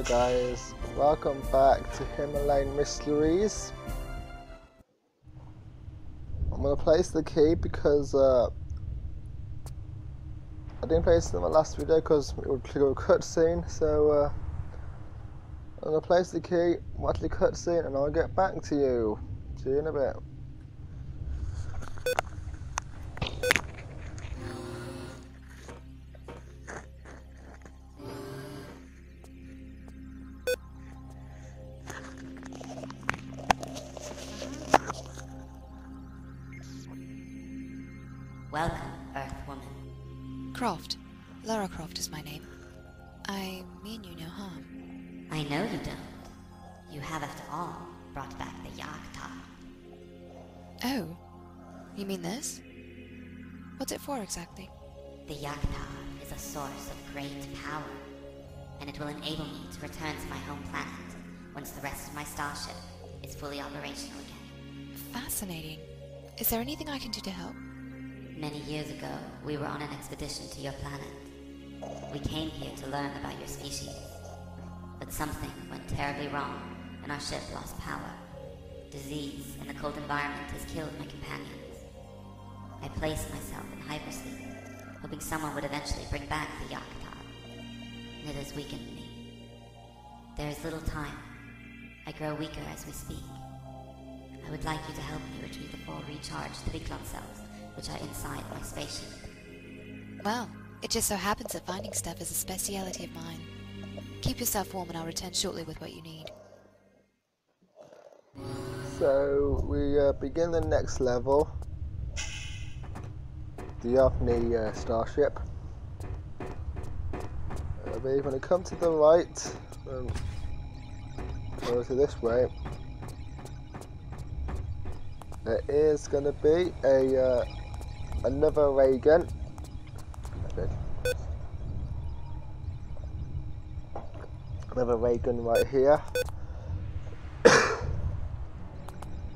Hi guys, welcome back to Himalayan Mysteries. I'm gonna place the key because uh, I didn't place it in my last video because it would trigger a cutscene, so uh, I'm gonna place the key, watch the cutscene, and I'll get back to you. See you in a bit. Once the rest of my starship is fully operational again. Fascinating. Is there anything I can do to help? Many years ago, we were on an expedition to your planet. We came here to learn about your species. But something went terribly wrong, and our ship lost power. Disease and the cold environment has killed my companions. I placed myself in hypersleep, hoping someone would eventually bring back the Yaktar. And it has weakened me. There is little time. I grow weaker as we speak. I would like you to help me retrieve the four recharged Triclon cells which are inside my spaceship. Well, it just so happens that finding stuff is a speciality of mine. Keep yourself warm and I'll return shortly with what you need. So we uh, begin the next level, the Yavi'ny uh, starship. Uh, we're going to come to the right, um, go to this way. There is going to be a uh, another ray gun. Another ray gun right here.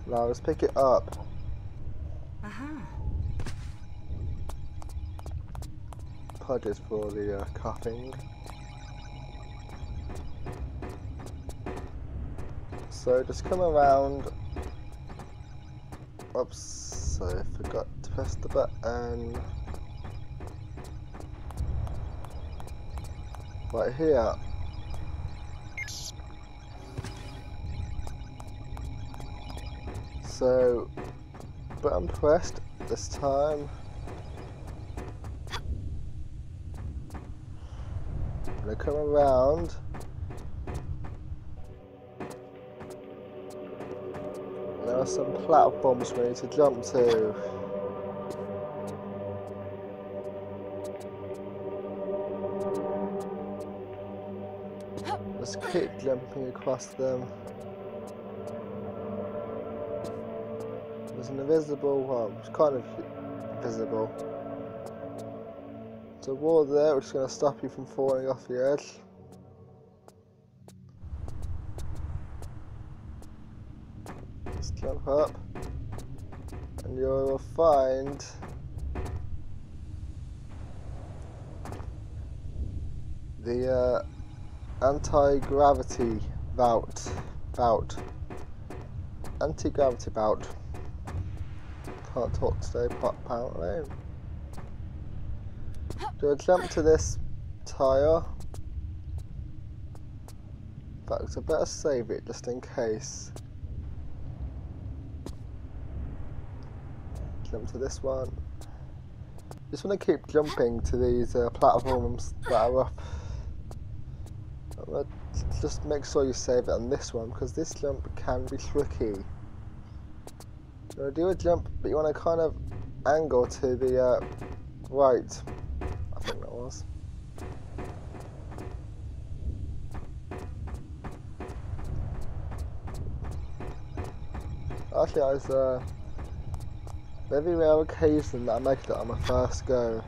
now let's pick it up. Uh-huh. Pudges for the uh, cuffing. So just come around. Oops, so I forgot to press the button. Right here. So, button pressed this time. I'm gonna come around. Are some platforms we need to jump to. Let's keep jumping across them. There's an invisible, well, it's kind of visible. There's a wall there which is going to stop you from falling off the edge. Just jump up and you will find the uh, anti-gravity vault. Vault. Anti-gravity vault. Can't talk today, apparently. Do a jump to this tire. In fact, I better save it just in case. To this one. Just want to keep jumping to these uh, platforms that are up. Just make sure you save it on this one because this jump can be tricky. You want to do a jump, but you want to kind of angle to the uh, right. I think that was. Actually, I was uh, very rare occasion that I make it on my first go.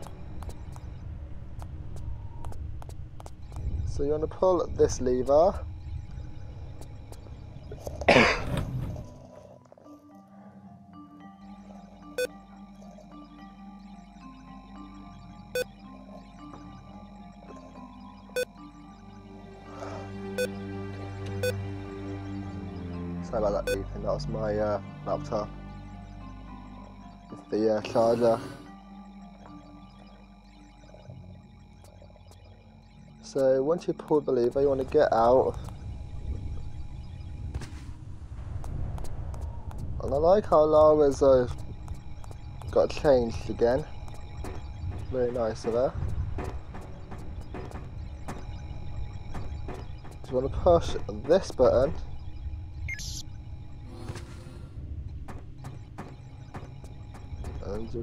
So you want to pull this lever. Sorry about that beeping, that was my uh, laptop. The uh, charger. So once you pull the lever, you want to get out. And I like how Lara's uh, got changed again. Very nice of her. So you want to push this button.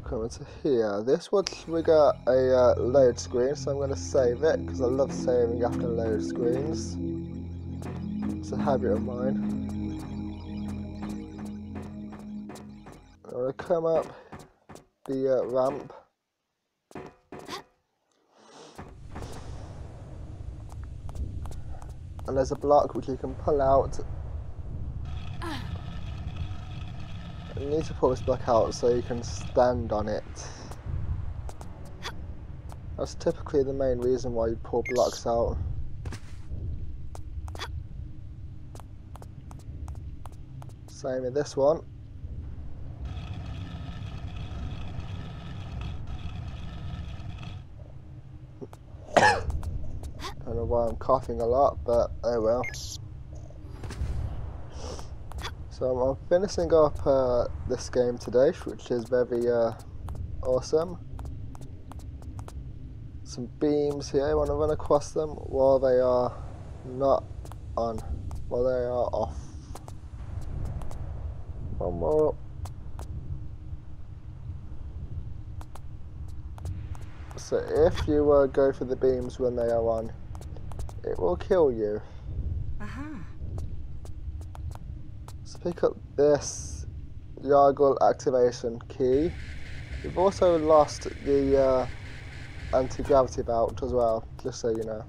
Come into here. This one we got a uh, load screen, so I'm going to save it because I love saving after load screens. It's a habit of mine. I'm going to come up the uh, ramp. And there's a block which you can pull out. Need to pull this block out so you can stand on it. That's typically the main reason why you pull blocks out. Same with this one. I Don't know why I'm coughing a lot, but oh well. So I'm finishing up uh, this game today, which is very uh, awesome. Some beams here, I want to run across them while they are not on, while they are off. One more. So if you uh, go for the beams when they are on, it will kill you. Aha. Pick up this Yargle activation key. We've also lost the uh, anti-gravity belt as well, just so you know.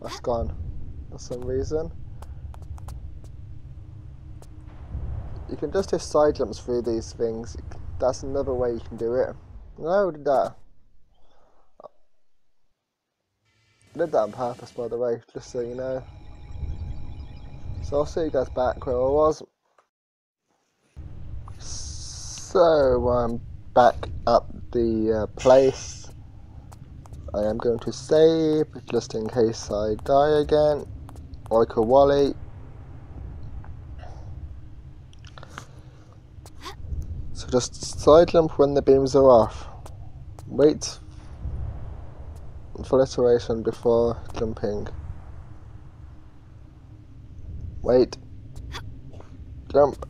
That's gone for some reason. You can just do side jumps through these things. That's another way you can do it. No, did that. I did that on purpose, by the way, just so you know. So I'll see you guys back where I was. So I'm back at the uh, place. I am going to save just in case I die again, like a Wally. So just side jump when the beams are off. Wait for iteration before jumping. Wait. Jump.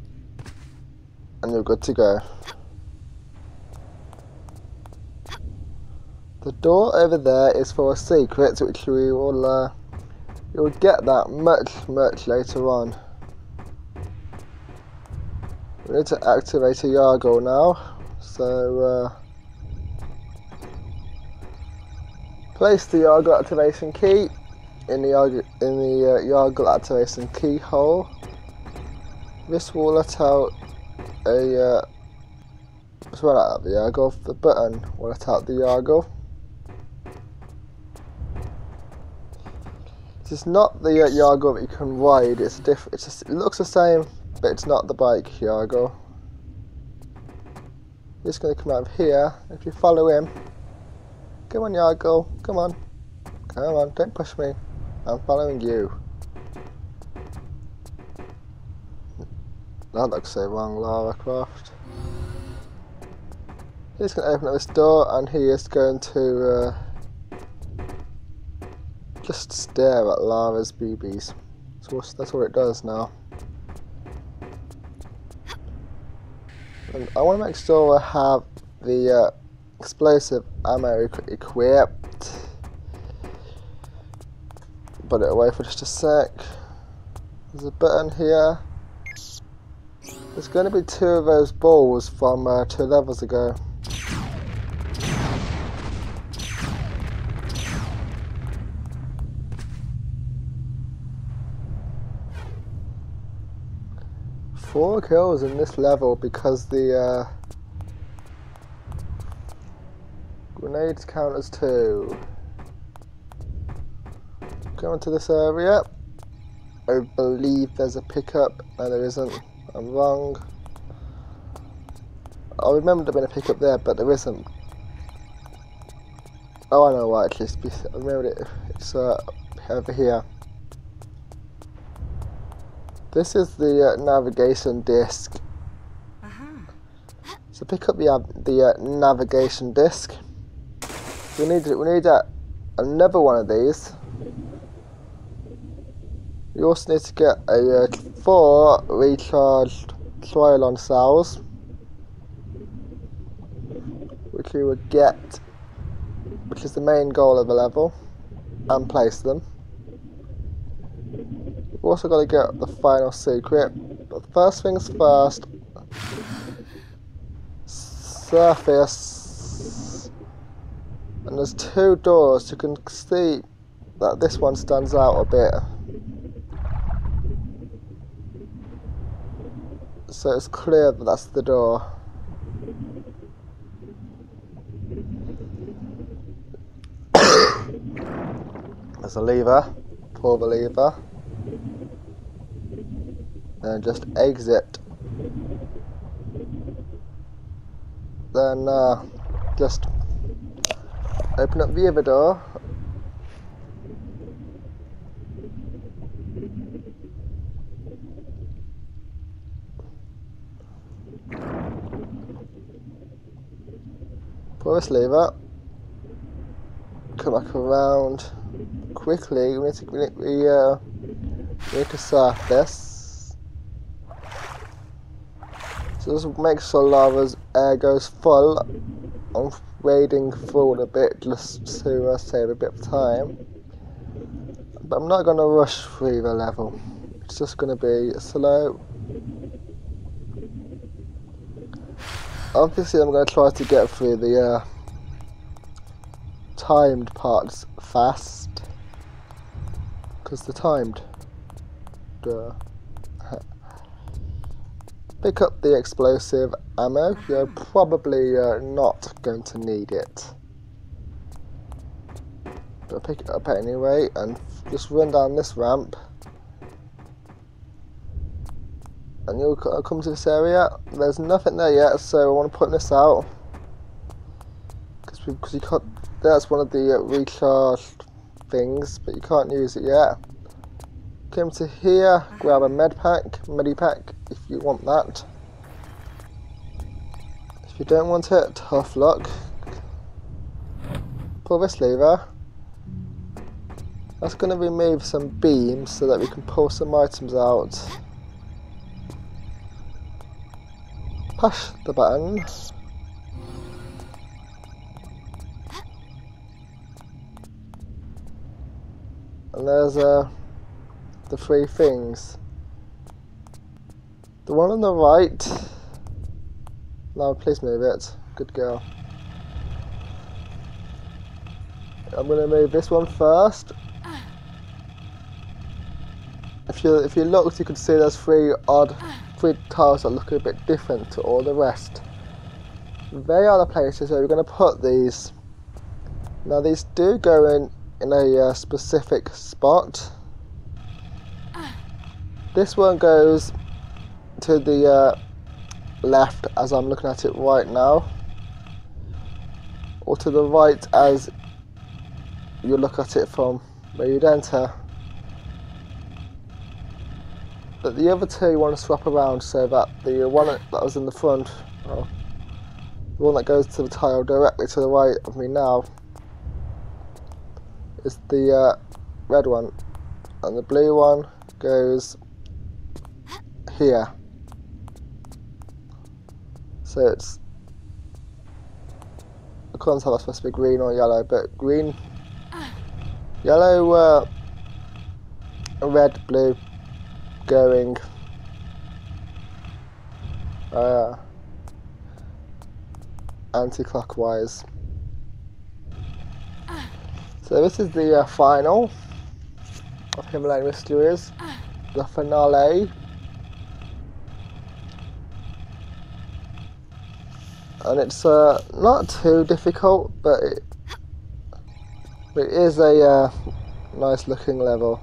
And you're good to go. The door over there is for a secret which we will uh, you'll get that much much later on. We need to activate a Yargle now. So uh, place the Yargle activation key in the Yargle, in the uh, Yargle activation keyhole. This will let out a uh, run out the Yargle. The button will out the. This is not the uh, that you can ride. It's different. It's just, it looks the same, but it's not the bike. It's going to come out of here. If you follow him, come on Yargle, come on, come on, don't push me. I'm following you. That looks so wrong, Lara Croft. He's going to open up this door and he is going to uh, just stare at Lara's boobies. So that's what it does now. And I want to make sure I have the uh, explosive ammo equipped. Put it away for just a sec. There's a button here. There's going to be two of those balls from uh, two levels ago. Four kills in this level because the uh, grenades count as two. Go into this area. I believe there's a pickup. No, there isn't. I'm wrong. I remember there being a pickup there, but there isn't. Oh, I know why. At least I remember it. It's uh, over here. This is the uh, navigation disc. Uh-huh. So pick up the uh, the uh, navigation disc. We need we need uh, another one of these. You also need to get a uh, four recharged Cylon cells, which you would get, which is the main goal of the level, and place them. We've also got to get the final secret, but first things first. Surface, and there's two doors. You can see that this one stands out a bit. So it's clear that that's the door. There's a lever, pull the lever, and just exit. Then uh, just open up the other door pull this lever, come back around quickly. We need to we, need, we, uh, we need to surf this. So this makes sure Lara's air goes full. I'm wading forward a bit just to uh, save a bit of time. But I'm not going to rush through the level. It's just going to be slow obviously I'm going to try to get through the uh, timed parts fast. Because the timed duh. pick up the explosive ammo. You're probably uh, not going to need it. But pick it up anyway and just run down this ramp and you'll come to this area. There's nothing there yet, so I want to put this out because you can't. That's one of the uh, recharged things, but you can't use it yet. Come to here, grab a med pack, medipack if you want that. If you don't want it, tough luck. Pull this lever. That's going to remove some beams so that we can pull some items out. Push the button. And there's uh, the three things. The one on the right. Now please move it. Good girl. I'm gonna move this one first. If you if you looked, you could see there's three odd three tiles that look a bit different to all the rest. They are the places where we're going to put these. Now these do go in in a uh, specific spot. This one goes to the uh, left as I'm looking at it right now. Or to the right as you look at it from where you'd enter. But the other two you want to swap around so that the one that was in the front, well, the one that goes to the tile directly to the right of me now, is the uh, red one, and the blue one goes here. So it's I can't tell if it's supposed to be green or yellow, but green, yellow, uh, red, blue, going uh, anti-clockwise. So this is the uh, final of Himalayan Mysteries, the finale. And it's uh, not too difficult, but it, it is a uh, nice looking level.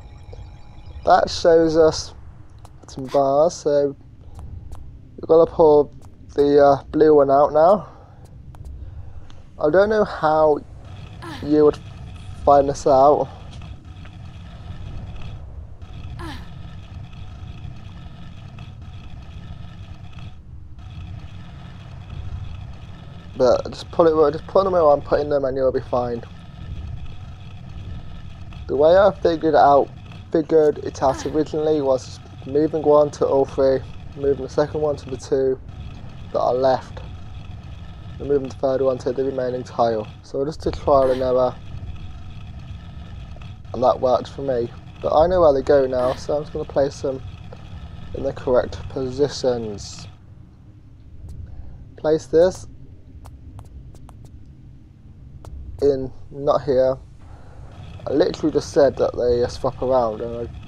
that shows us some bars, so we've got to pull the uh, blue one out now. I don't know how you would find this out. But just pull it, just put them where I'm putting them and you'll be fine. The way I figured out, figured it out originally was moving one to all three, moving the second one to the two that are left, and moving the third one to the remaining tile. So just to trial and error, and that worked for me. But I know where they go now, so I'm just going to place them in the correct positions. Place this in, not here. I literally just said that they swap around and I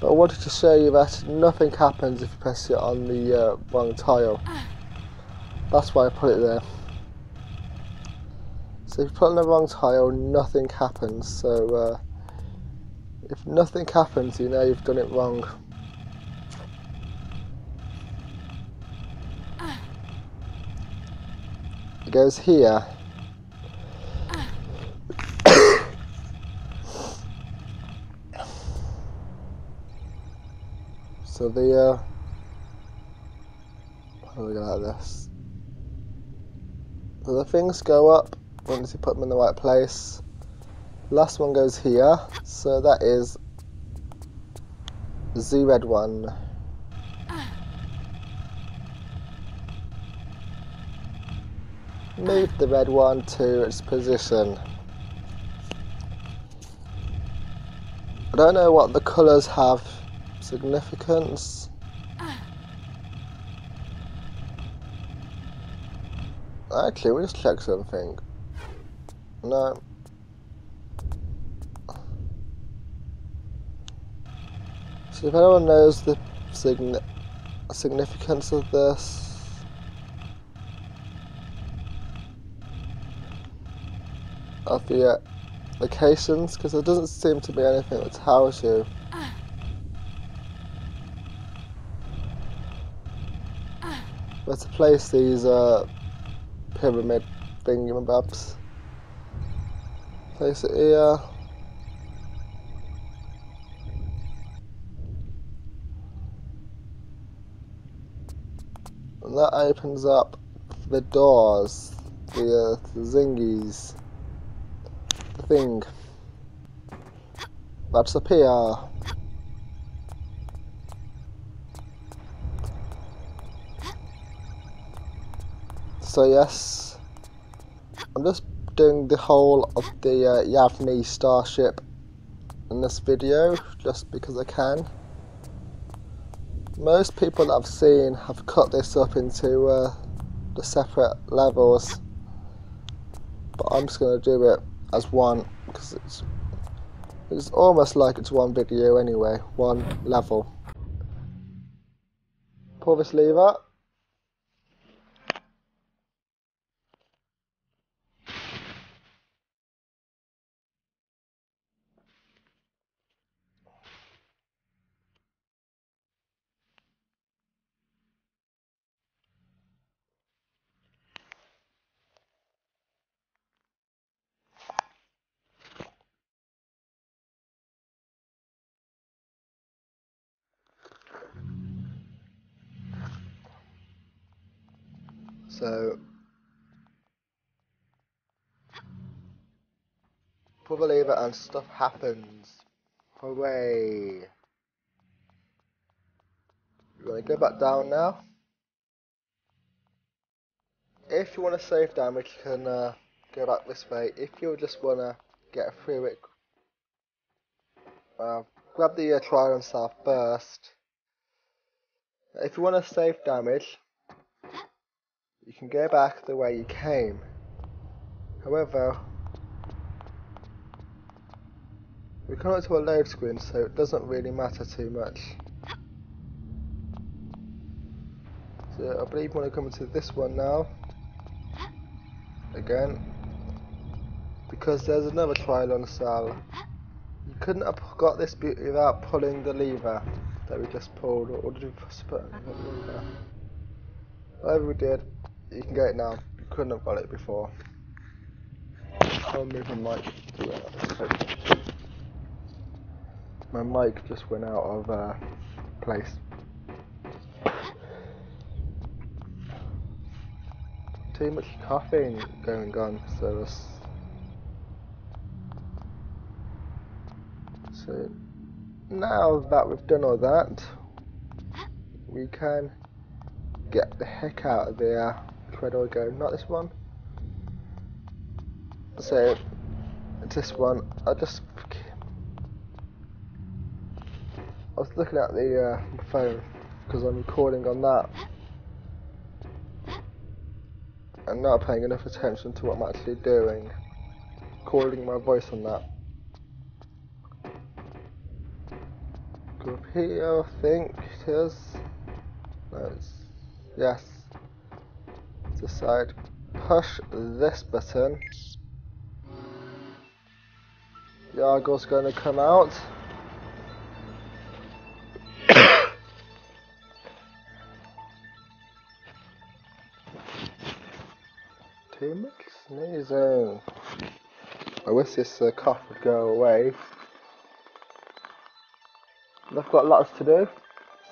but I wanted to show you that nothing happens if you press it on the uh, wrong tile. That's why I put it there. So if you put on the wrong tile, nothing happens. So uh, if nothing happens, you know you've done it wrong. It goes here. So the uh, how do we out of this? So the things go up once you put them in the right place. Last one goes here, so that is the red one. Move the red one to its position. I don't know what the colours have significance. Actually, we just check something. No. So if anyone knows the sign significance of this, of the uh, locations, because there doesn't seem to be anything that tells you. To place these uh, pyramid thingamabobs. Place it here. And that opens up the doors, the, uh, the zingies, the thing. That's up here. So yes, I'm just doing the whole of the uh, Yavi'ny starship in this video, just because I can. Most people that I've seen have cut this up into uh, the separate levels, but I'm just going to do it as one, because it's, it's almost like it's one video anyway, one level. Pull this lever. So and stuff happens. Hooray! We're gonna go back down now. If you want to save damage, you can uh, go back this way. If you just wanna get through it, uh, grab the uh, Trident Staff first. If you want to save damage, you can go back the way you came. However, we up to a load screen so it doesn't really matter too much. So I believe want to come into this one now. Again. Because there's another trial Trilon cell. You couldn't have got this be- without pulling the lever that we just pulled, or did we the button? Whatever we did, you can get it now. You couldn't have got it before. I'll move uh, My mic just went out of uh, place. Too much caffeine going on, so it's So now that we've done all that, we can get the heck out of there. Where do I go? Not this one. So this one. I just I was looking at the uh, phone because I'm recording on that and not paying enough attention to what I'm actually doing. Recording my voice on that. Go up here, I think it is. No, yes. Decide. Push this button. The Argo's going to come out. Wish this uh, cough would go away. I've got lots to do,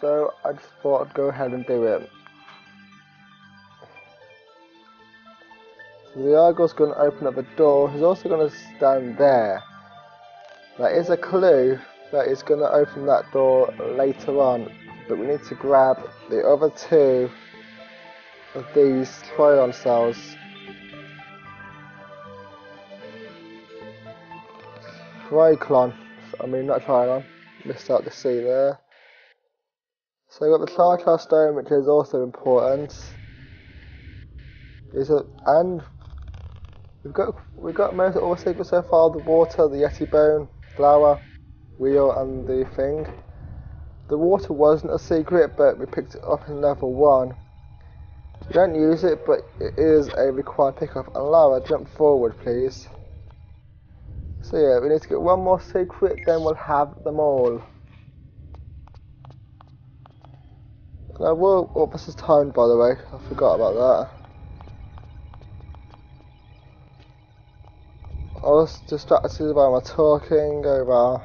so I just thought I'd go ahead and do it. So the Argo's going to open up the door. He's also going to stand there. That is a clue that he's going to open that door later on, but we need to grab the other two of these Tryon cells. Triclon, I mean not Tryon missed out the C there. So we've got the Charter Stone, which is also important. Is and we've got we've got most of all secrets so far: the water, the Yeti bone, flower, wheel, and the thing. The water wasn't a secret, but we picked it up in level one. We don't use it, but it is a required pickup. And Lara, jump forward, please. So yeah, we need to get one more secret, then we'll have them all. And I will, oh this is timed by the way, I forgot about that. I was distracted by my talking oh, over...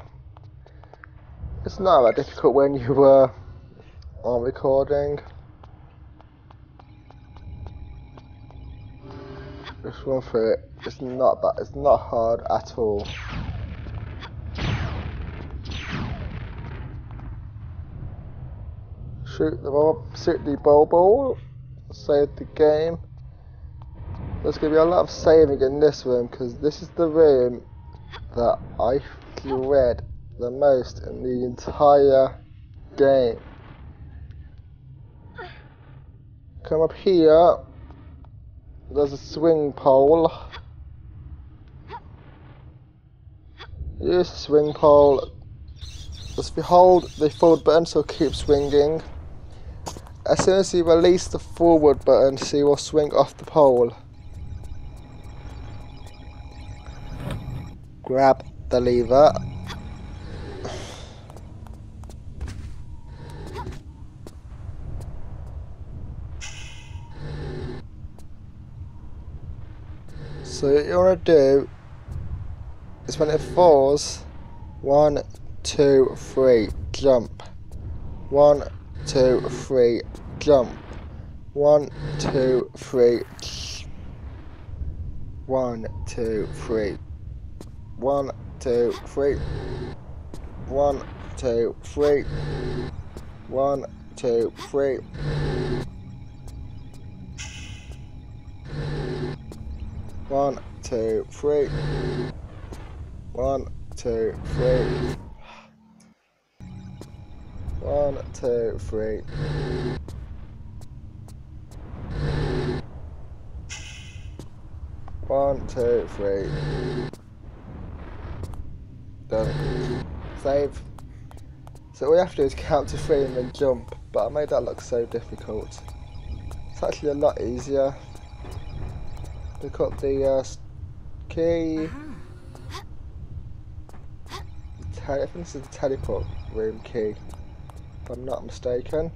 It's not that difficult when you were on recording. Just run through it. It's not that. It's not hard at all. Shoot the ball. Shoot the ball ball. Save the game. There's going to be a lot of saving in this room because this is the room that I dread the most in the entire game. Come up here. There's a swing pole. Use the swing pole. Just behold the forward button so keep swinging. As soon as you release the forward button, she will swing off the pole. Grab the lever. So what you want to do is when it falls, one, two, three, jump. One, two, three, jump. One, two, three. One, two, three. One, two, three. One, two, three. One, two, three. One, two, three. One, two, three. One, two, three. One, two, three. Done. Save. So all we have to do is count to three and then jump, but I made that look so difficult. It's actually a lot easier. Pick up the uh, key. tele I think this is the teleport room key. If I'm not mistaken.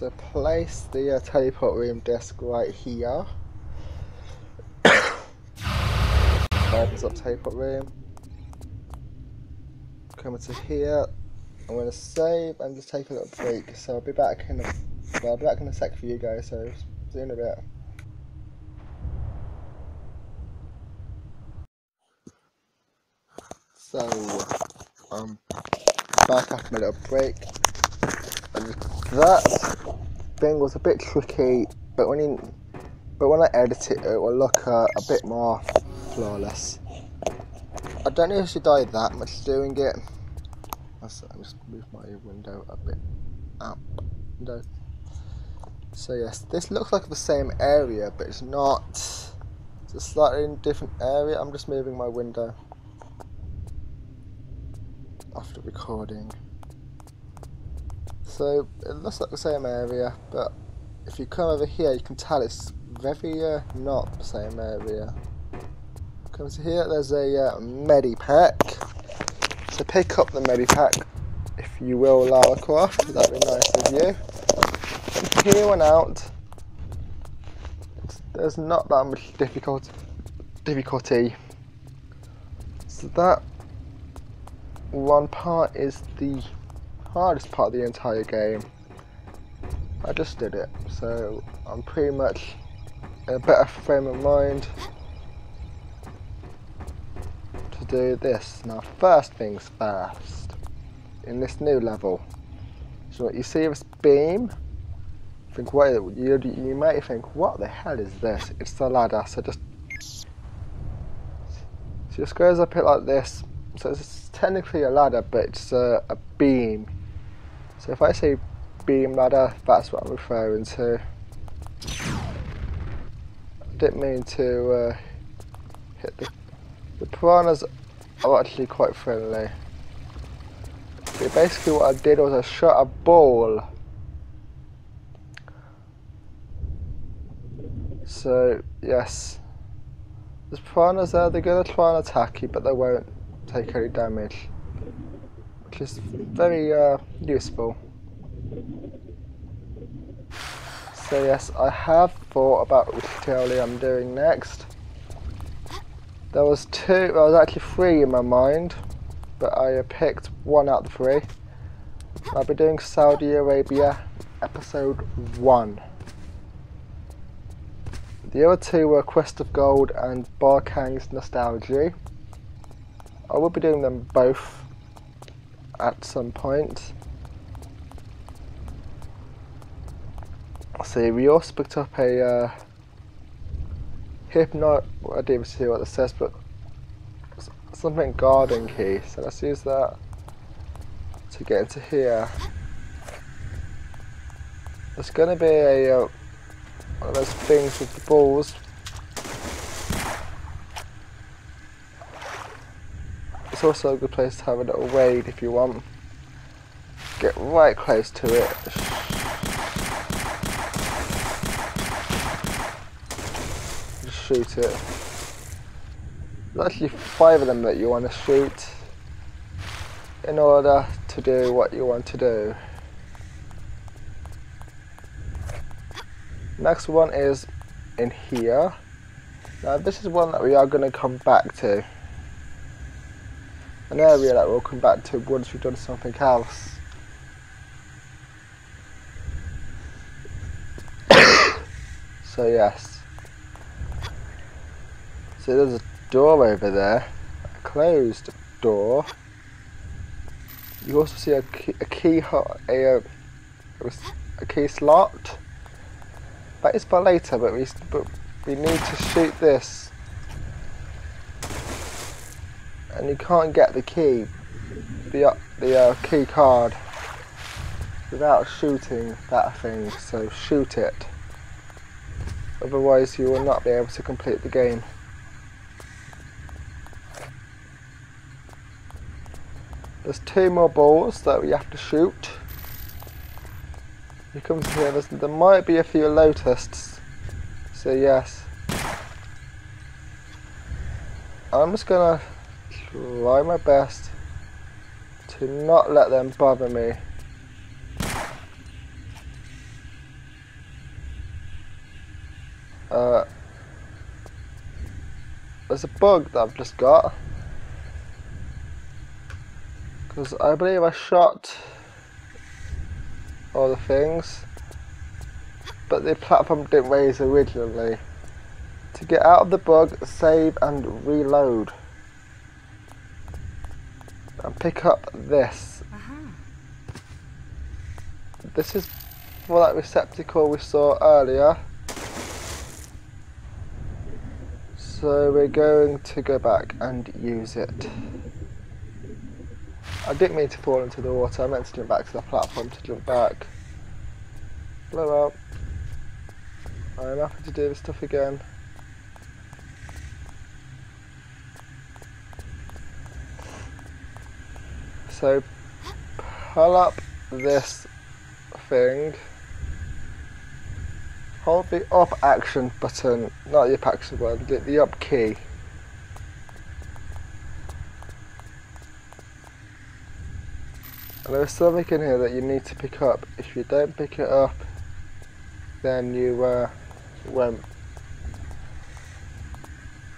So place the uh, teleport room desk right here. Opens up teleport room. Come into here. I'm gonna save and just take a little break. So I'll be back in a well, I'll be back in a sec for you guys. So see you in a bit. So I'm back after my little break. That thing was a bit tricky, but when you, but when I edit it, it will look uh, a bit more flawless. I don't usually die that much doing it. Let me just move my window a bit up. So yes, this looks like the same area, but it's not. It's a slightly different area. I'm just moving my window after recording. So it looks like the same area, but if you come over here, you can tell it's very uh, not the same area. Comes here, there's a uh, medipack. So pick up the medipack, if you will, Lara Croft. That'd be nice of you. Here on out, there's not that much difficult difficulty. So that one part is the hardest part of the entire game. I just did it, so I'm pretty much in a better frame of mind to do this. Now, first things first, in this new level, so what you see this beam, think what you, you might think, what the hell is this? It's the ladder, so just so just goes up it like this. So it's technically a ladder, but it's a, a beam. So if I say beam ladder, that's what I'm referring to. I didn't mean to uh, hit the... The piranhas are actually quite friendly. So basically what I did was I shot a ball. So, yes. There's piranhas there, they're going to try and attack you, but they won't take any damage. Which is very uh, useful. So yes, I have thought about which Taily I'm doing next. There was two, there was actually three in my mind, but I picked one out of three. I'll be doing Saudi Arabia episode 1. The other two were Quest of Gold and Barkhang's Nostalgia. I will be doing them both at some point. See, we also picked up a uh, hypno. I didn't even see what it says, but something garden key. So let's use that to get into here. There's going to be a uh, one of those things with the balls. It's also a good place to have a little wade if you want. Get right close to it. Just shoot it. There's actually five of them that you want to shoot in order to do what you want to do. Next one is in here. Now this is one that we are going to come back to. An area that we'll come back to once we've done something else. so yes. So there's a door over there. A closed door. You also see a key, a key, a, uh, a, a key slot. That is for later, but we but we need to shoot this, and you can't get the key, the, uh, the uh, key card, without shooting that thing, so shoot it. Otherwise you will not be able to complete the game. There's two more balls that we have to shoot. You come here, there might be a few lotuses, so yes. I'm just gonna try my best to not let them bother me. Uh, there's a bug that I've just got. Because I believe I shot all the things. But the platform didn't raise originally. To get out of the bug, save and reload. Pick up this. Uh-huh. This is for that receptacle we saw earlier. So we're going to go back and use it. I didn't mean to fall into the water, I meant to jump back to the platform to jump back. Blow up. I'm happy to do this stuff again. So pull up this thing. Hold the up action button, not the up action button, the, the up key. And there's something in here that you need to pick up. If you don't pick it up, then you uh, won't.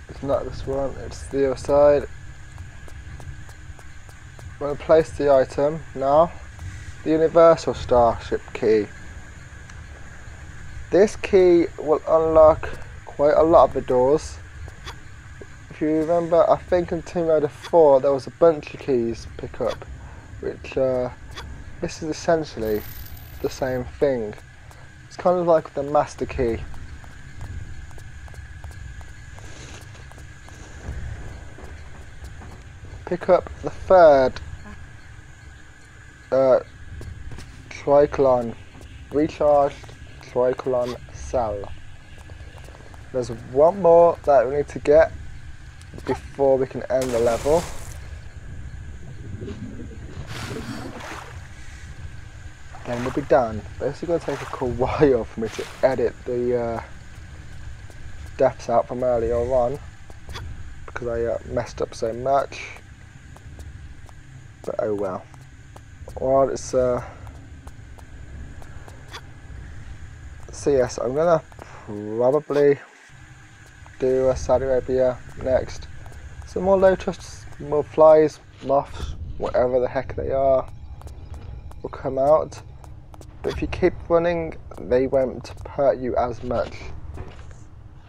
It's not this one, it's the other side. To place the item now. The Universal Starship key. This key will unlock quite a lot of the doors. If you remember, I think in Tomb Raider 4 there was a bunch of keys to pick up, which uh, this is essentially the same thing. It's kind of like the master key. Pick up the third uh, recharged Triclon cell. There's one more that we need to get before we can end the level. Then we'll be done. It's going to take a cool while for me to edit the uh, out from earlier on because I uh, messed up so much. But oh well. Well, it's uh. So yes, I'm gonna probably do a Saudi Arabia next. Some more locusts, more flies, moths, whatever the heck they are, will come out. But if you keep running, they won't hurt you as much.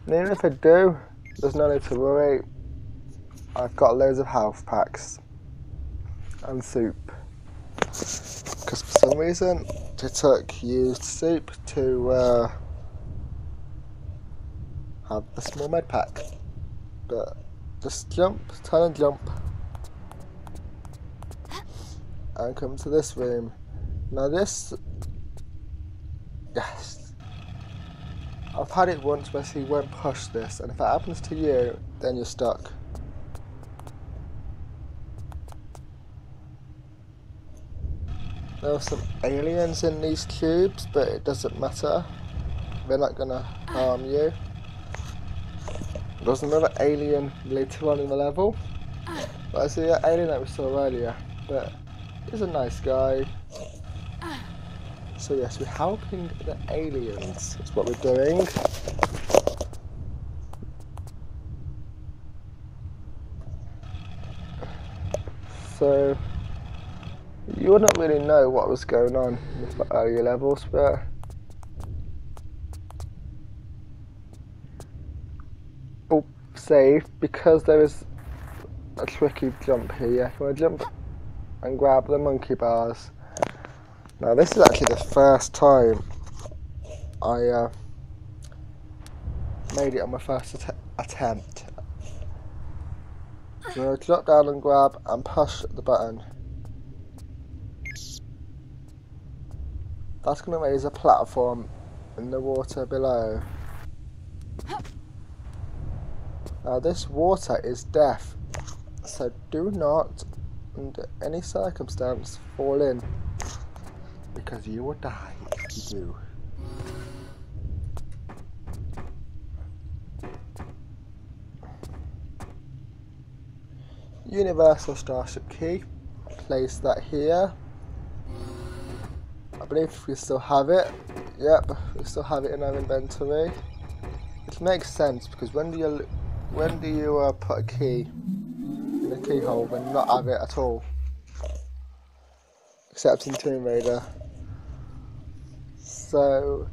And even if they do, there's no need to worry. I've got loads of health packs and soup. Because for some reason, took used soup to uh, have the small med pack. But just jump, turn and jump. And come to this room. Now this, yes. I've had it once where he won't push this, and if that happens to you, then you're stuck. There are some aliens in these tubes, but it doesn't matter. They're not gonna harm you. There's another alien later on in the level. But I see that alien that we saw earlier. But he's a nice guy. So yes, we're helping the aliens. That's what we're doing. So you wouldn't really know what was going on with the earlier levels, but oh, save because there is a tricky jump here. If you want to jump and grab the monkey bars. Now this is actually the first time I uh, made it on my first att attempt. So drop down and grab and push the button. That's going to raise a platform in the water below. Now this water is death, so do not under any circumstance, fall in. Because you will die if you do. Universal Starship Key. Place that here. I believe we still have it. Yep, we still have it in our inventory. Which makes sense because when do you when do you uh, put a key in a keyhole when not have it at all? Except in Tomb Raider. So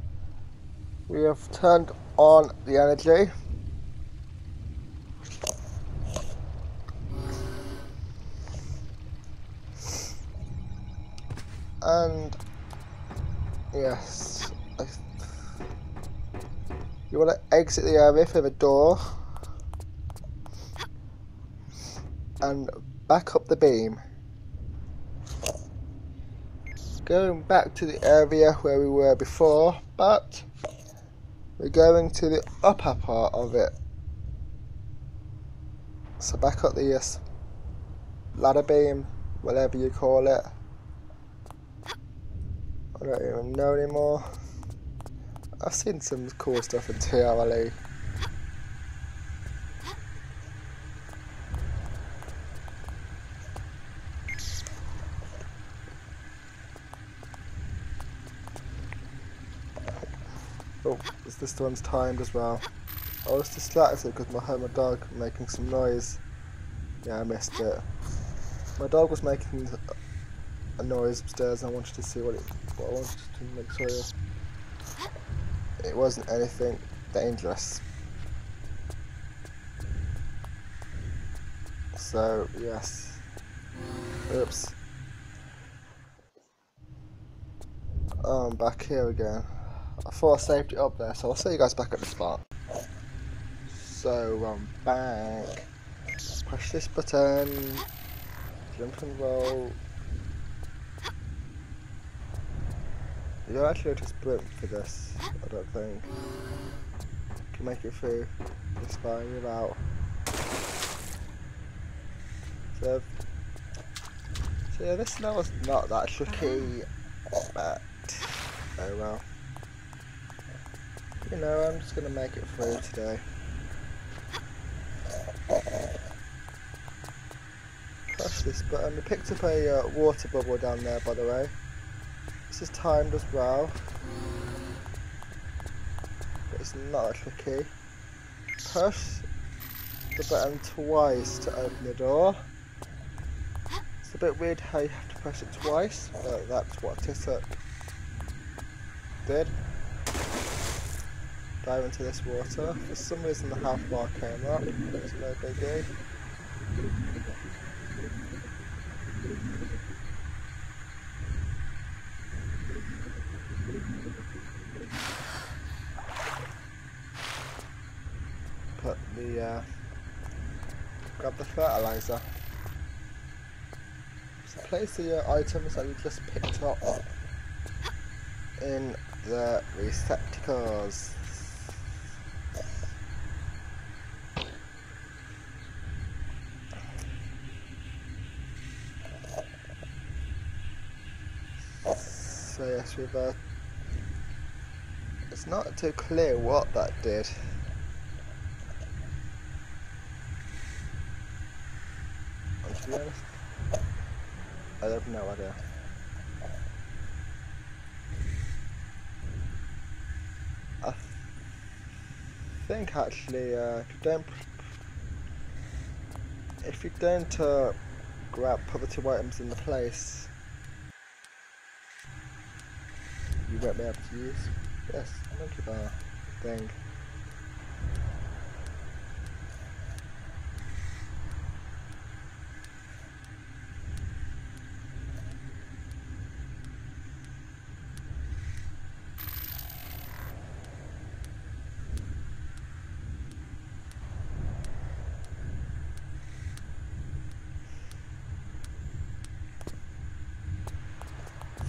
we have turned on the energy. And yes, you want to exit the area through the door and back up the beam. Going back to the area where we were before, but we're going to the upper part of it. So back up the ladder beam, whatever you call it. I don't even know anymore. I've seen some cool stuff in TRLE. Oh, is this one's timed as well? I was distracted because my, my dog making some noise. Yeah, I missed it. My dog was making a noise upstairs and I wanted to see what it what I wanted to make sure it wasn't anything dangerous. So yes. Oops. Oh, I'm back here again. I thought I saved it up there, so I'll see you guys back at the spot. So I'm back. Push this button. Jump and roll. Actually have to sprint for this, I don't think. Can make it through this fine without. So, so yeah, this now was not that tricky, but oh well. You know, I'm just gonna make it through today. Push this button. We picked up a uh, water bubble down there, by the way. This is timed as well. But it's not tricky. Push the button twice to open the door. It's a bit weird how you have to press it twice, but that's what Titak did. Dive into this water. For some reason the health bar came up, it's no biggie. Put the, uh, grab the fertilizer. So place the uh, items that we just picked up in the receptacles. So yes, we've it's not too clear what that did. To be honest, I have no idea. I think actually, uh, if you don't, if you don't uh, grab two items in the place, you won't be able to use. Yes, monkey bar thing.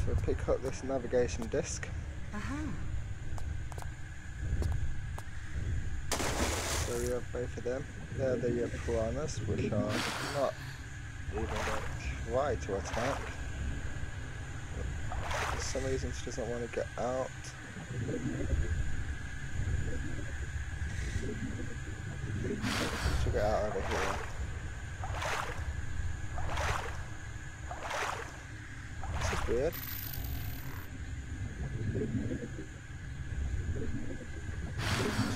So pick up this navigation disc. Uh-huh. So we have both of them. They're the uh, piranhas, which are not even that Y to attack. For some reason she doesn't want to get out. She'll get out over here. This is weird.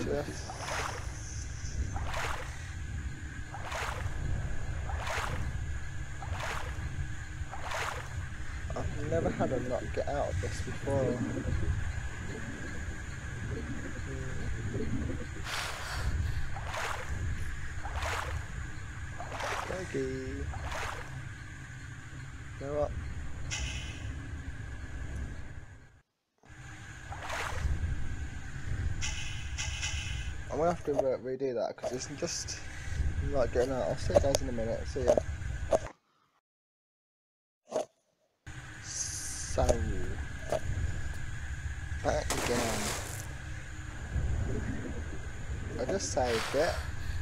Just I've never had her not this before. Peggy. Go up. I'm gonna have to re- redo that because it's just not getting out. I'll you guys in a minute. See ya. So, back again. I saved it,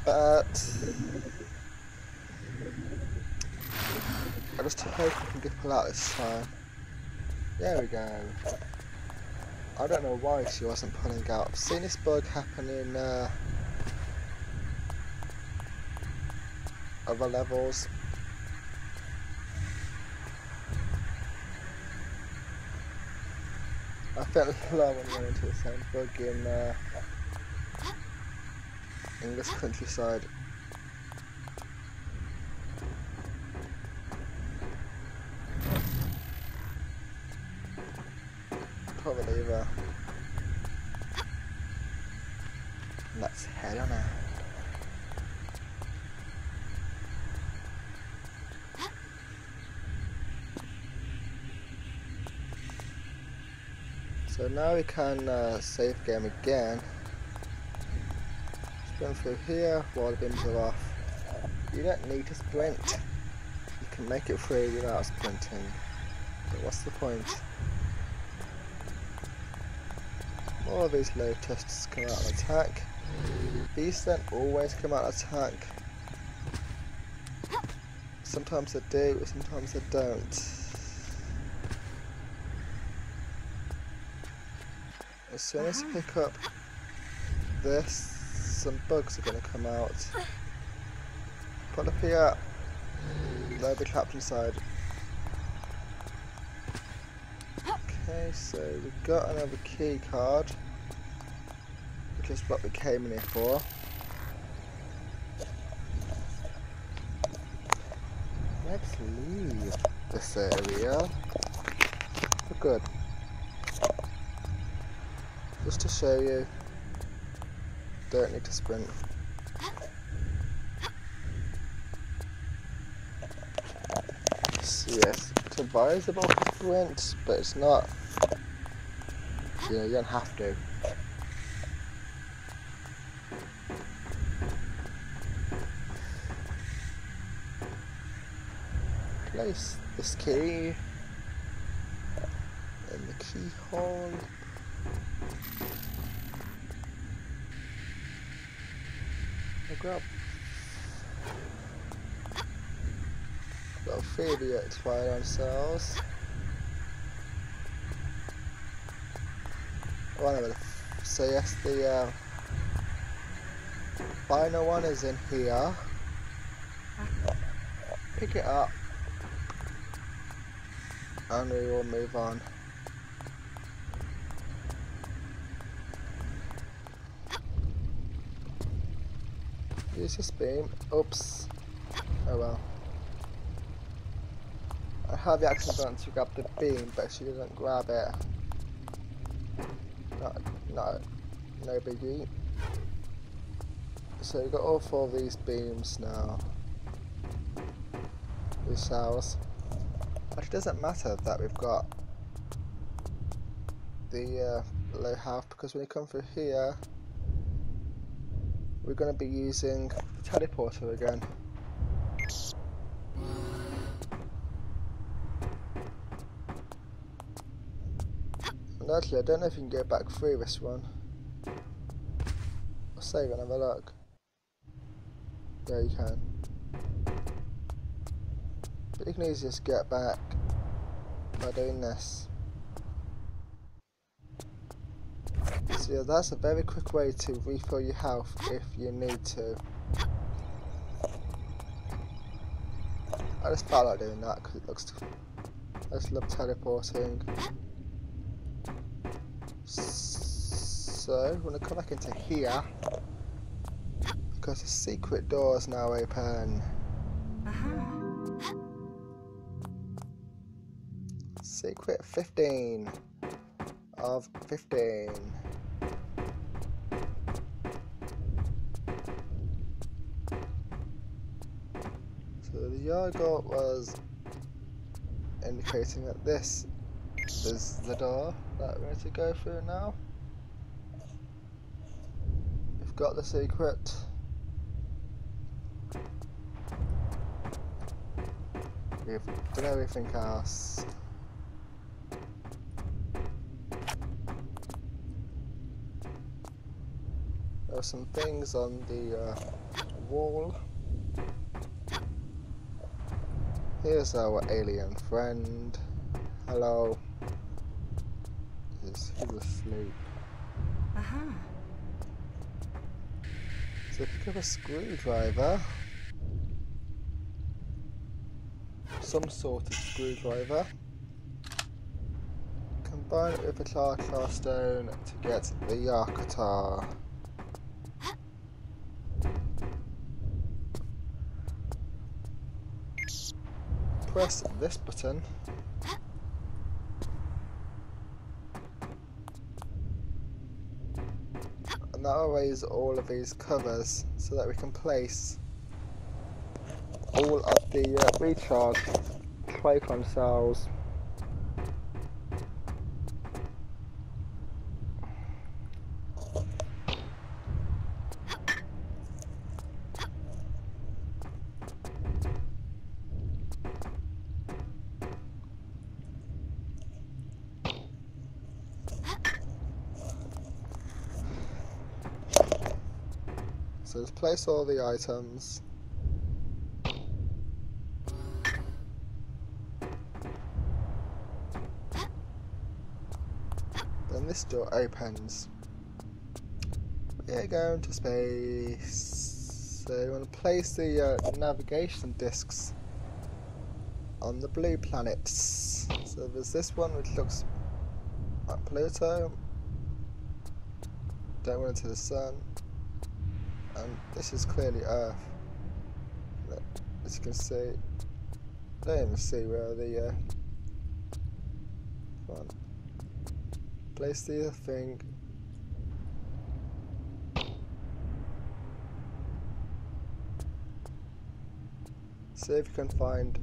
but I just hope I can get pull out this time. There we go. I don't know why she wasn't pulling out. I've seen this bug happen in uh, other levels. I felt Lauren went into the same bug in uh, English countryside. Can't believe. Let's head on out. So now we can uh, save game again. Sprint through here while the beams are off. You don't need to sprint. You can make it through without sprinting. But what's the point? More of these locusts come out and attack. These don't always come out and attack. Sometimes they do, sometimes they don't. As soon as you pick up this, some bugs are going to come out. Put up here. They'll be trapped inside. Okay, so we've got another key card. Which is what we came in here for. Let's leave this area for good. Just to show you, don't need to sprint. So yes, it's advisable to sprint, but it's not, you know, you don't have to. Place this key in the keyhole. Grab got three of the Twilight cells. One of the so yes the uh, final one is in here. Pick it up and we will move on. Use this beam. Oops. Oh well. I had the button to grab the beam, but she didn't grab it. No, no, no biggie. So we've got all four of these beams now. This house. But it doesn't matter that we've got the uh, low half because when you come through here, we're going to be using the teleporter again. And actually, I don't know if you can get back through this one. I'll save and have a look. Yeah, you can. But you can easily just get back by doing this. So that's a very quick way to refill your health if you need to. I just felt like doing that because it looks. I just love teleporting. So, we're going to come back into here because the secret door is now open. Secret 15 of 15. So the yogurt was indicating that this is the door that we're going to go through now. We've got the secret. We've done everything else. There are some things on the uh, wall. Here's our alien friend. Hello. He's, he's asleep. Uh-huh. So pick up a screwdriver. Some sort of screwdriver. Combine it with a Char stone to get the Yakutar. Press this button. And that raise all of these covers so that we can place all of the uh, recharge Triclon cells. So let's place all the items. Then this door opens. We're going to space. So we want to place the uh, navigation discs on the blue planets. So there's this one which looks like Pluto. Don't run into the sun and this is clearly Earth. As you can see, don't even see where the uh, one. Place the thing. See if you can find.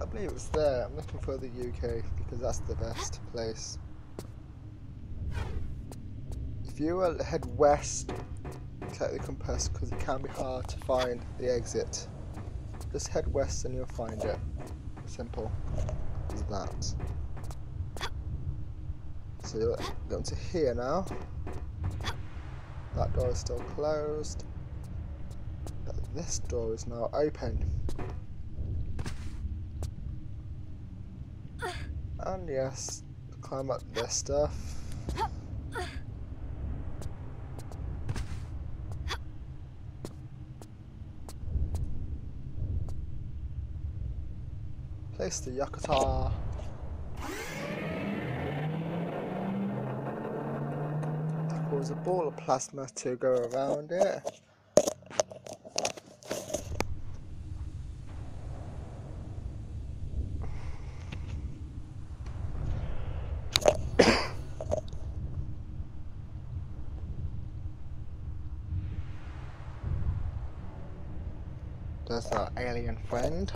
I believe it's there. I'm looking for the UK because that's the best place. If you head west, check the compass because it can be hard to find the exit. Just head west and you'll find it. Simple as that. So you're going to here now. That door is still closed. But this door is now open. And yes, climb up this stuff. Place the Yakuta. Cause a ball of plasma to go around it. There's our alien friend.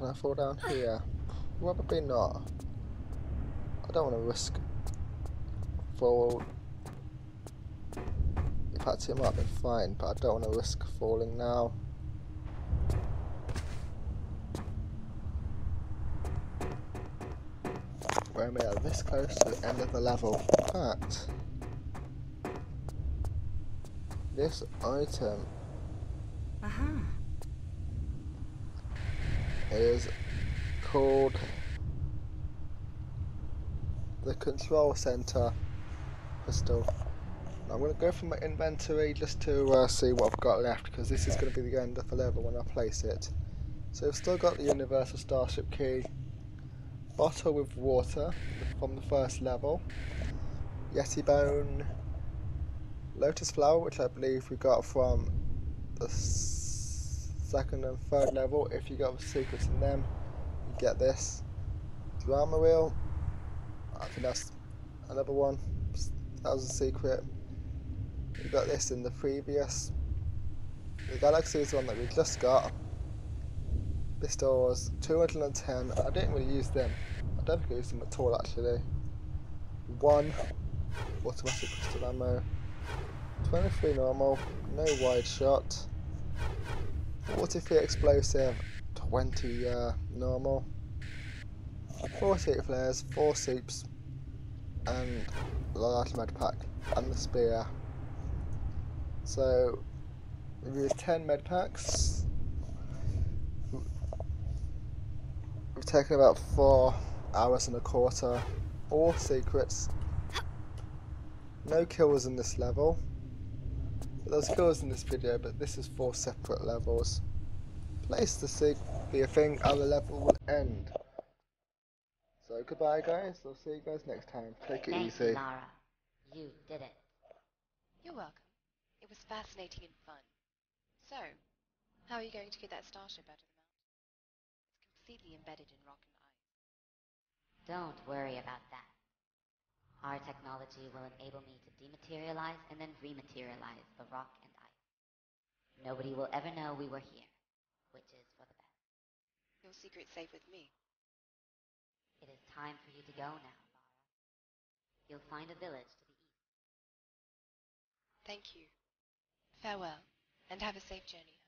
Can I fall down here? Probably not. I don't want to risk fall. In fact, it might been fine, but I don't want to risk falling now. when we are this close to the end of the level. But this item Uh-huh. Is called the control center pistol. I'm going to go through my inventory just to uh, see what I've got left because this is going to be the end of the level when I place it. So we've still got the Universal Starship key, bottle with water from the first level, Yeti bone, Lotus flower which I believe we got from the second and third level. If you got the secrets in them, you get this. Drama wheel, I think that's another one. That was a secret. We got this in the previous. The Galaxy is one that we just got. This door was 210. I didn't really use them. I don't think I used them at all actually. One automatic crystal ammo. 23 normal, no wide shot. 43 explosive, 20 uh, normal. 48 flares, 4 soups, and the large med pack, and the spear. So, we've used 10 med packs. We've taken about 4 hours and a quarter. All secrets. No kills in this level. There's kills in this video, but this is four separate levels. Place the sig be a thing and the level will end. So goodbye guys, I'll see you guys next time. Take it Thank easy. Lara. You did it. You're welcome. It was fascinating and fun. So, how are you going to get that starship out of the mountain? It's completely embedded in rock and ice. Don't worry about that. Our technology will enable me to dematerialize and then rematerialize the rock and ice. Nobody will ever know we were here, which is for the best. Your secret's safe with me. It is time for you to go now, Lara. You'll find a village to the east. Thank you. Farewell, and have a safe journey.